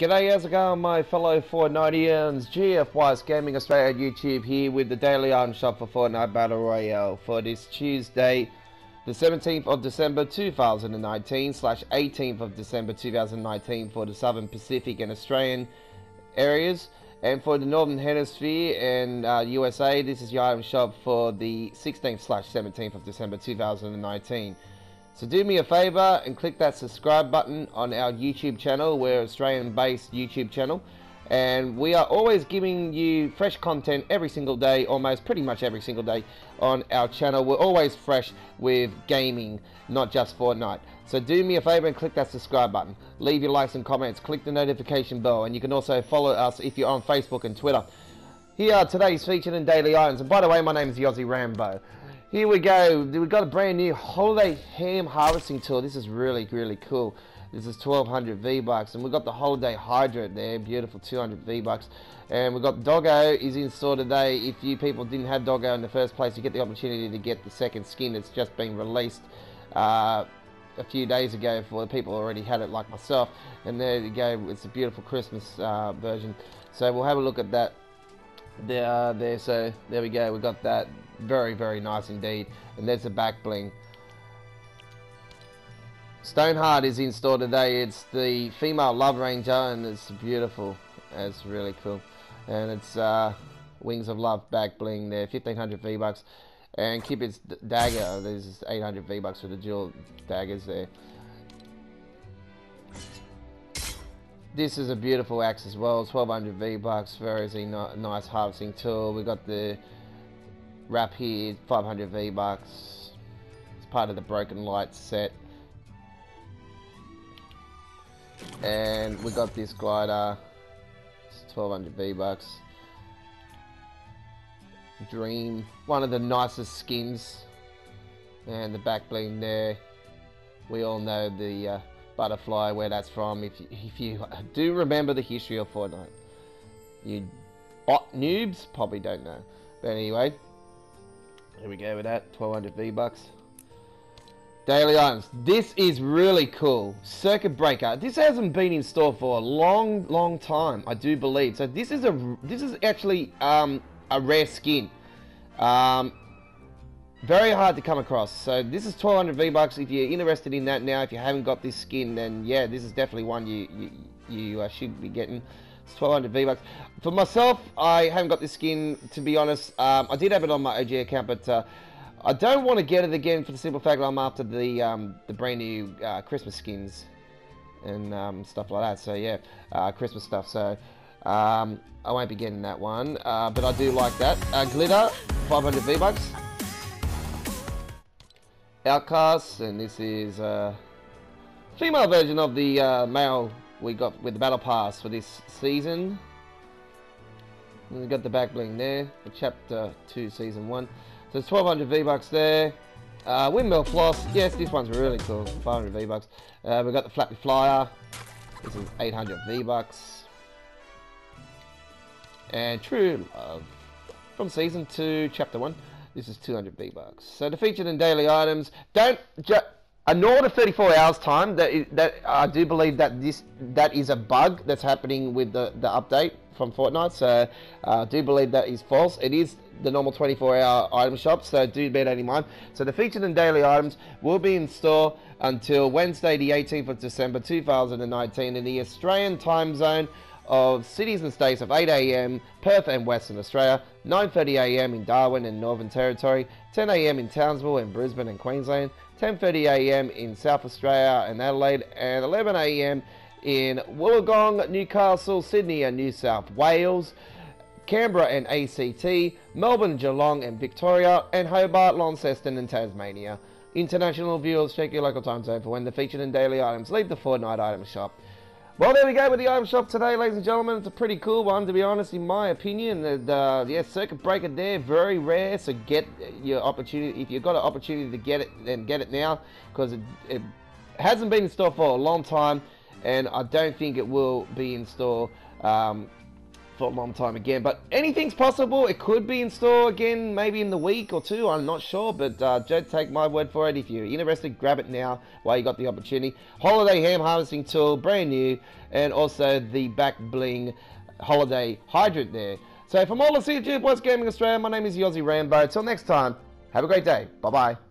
G'day, how's it going my fellow Fortniteans? GFY's Gaming Australia YouTube here with the daily item shop for Fortnite Battle Royale for this Tuesday, the 17th of December 2019 slash 18th of December 2019 for the Southern Pacific and Australian areas. And for the Northern Hemisphere and uh, USA, this is your item shop for the 16th slash 17th of December 2019. So do me a favor and click that subscribe button on our YouTube channel. We're Australian based YouTube channel. And we are always giving you fresh content every single day, almost pretty much every single day on our channel. We're always fresh with gaming, not just Fortnite. So do me a favor and click that subscribe button. Leave your likes and comments, click the notification bell, and you can also follow us if you're on Facebook and Twitter. Here are today's featured and daily items. And by the way, my name is Yozzy Rambo. Here we go. We've got a brand new holiday ham harvesting tool. This is really, really cool. This is 1200 V-Bucks. And we've got the holiday hydrant there. Beautiful 200 V-Bucks. And we've got Doggo is in store today. If you people didn't have Doggo in the first place, you get the opportunity to get the second skin that's just been released uh, a few days ago for the people already had it like myself. And there you go. It's a beautiful Christmas uh, version. So we'll have a look at that there, uh, there. So there we go. We got that. Very, very nice indeed. And there's the back bling. Stoneheart is in store today. It's the female Love Ranger and it's beautiful. It's really cool. And it's uh, Wings of Love back bling there. 1500 V-Bucks. And Cupid's dagger. There's 800 V-Bucks for the dual daggers there. This is a beautiful axe as well. 1200 V-Bucks. Very nice harvesting tool. We've got the wrap here, 500 V-Bucks. It's part of the Broken Light set. And we got this glider. It's 1200 V-Bucks. Dream, one of the nicest skins. And the back bling there. We all know the uh, butterfly, where that's from. If you, if you do remember the history of Fortnite. You bot noobs probably don't know. But anyway, here we go with that. 1200 V-Bucks. Daily items. This is really cool. Circuit breaker. This hasn't been in store for a long, long time, I do believe. So this is a this is actually um, a rare skin. Um, very hard to come across. So this is 1200 V-Bucks. If you're interested in that now, if you haven't got this skin, then yeah, this is definitely one you you, you uh, should be getting. 1200 V-Bucks. For myself, I haven't got this skin, to be honest. Um, I did have it on my OG account, but uh, I don't want to get it again for the simple fact that I'm after the um, the brand new uh, Christmas skins and um, stuff like that. So yeah, uh, Christmas stuff. So um, I won't be getting that one, uh, but I do like that. Uh, glitter, 500 V-Bucks. Outcast, and this is a uh, female version of the male we got with the battle pass for this season. we got the back bling there for chapter 2 season 1. So it's 1200 V-Bucks there. Uh, windmill floss, yes this one's really cool, 500 V-Bucks. Uh, we got the flappy flyer, this is 800 V-Bucks. And true love from season 2 chapter 1. This is 200 V-Bucks. So the featured and daily items, don't Ignore the 34 hours time. That that I do believe that this that is a bug that's happening with the the update from Fortnite. So uh, I do believe that is false. It is the normal 24-hour item shop. So do bear that in mind. So the featured and daily items will be in store until Wednesday, the 18th of December 2019, in the Australian time zone of cities and states of 8 a.m. Perth and Western Australia, 9:30 a.m. in Darwin and Northern Territory, 10 a.m. in Townsville and Brisbane and Queensland, 10:30 a.m. in South Australia and Adelaide, and 11 a.m. in Wollongong, Newcastle, Sydney and New South Wales. Canberra and ACT, Melbourne, Geelong and Victoria, and Hobart, Launceston and Tasmania. International viewers, check your local time zone for when the featured and daily items leave the Fortnite item shop. Well, there we go with the item shop today, ladies and gentlemen. It's a pretty cool one, to be honest, in my opinion. The, uh, yeah, circuit breaker there, very rare. So get your opportunity. If you've got an opportunity to get it, then get it now, because it, it hasn't been in store for a long time, and I don't think it will be in store um, for a long time again. But anything's possible. It could be in store again, maybe in the week or two. I'm not sure, but uh, don't take my word for it. If you're interested, grab it now while you got the opportunity. Holiday ham harvesting tool, brand new, and also the back bling holiday hydrant there. So from all of CG Boys Gaming Australia, my name is Yozzy Rambo. Till next time, have a great day. Bye bye.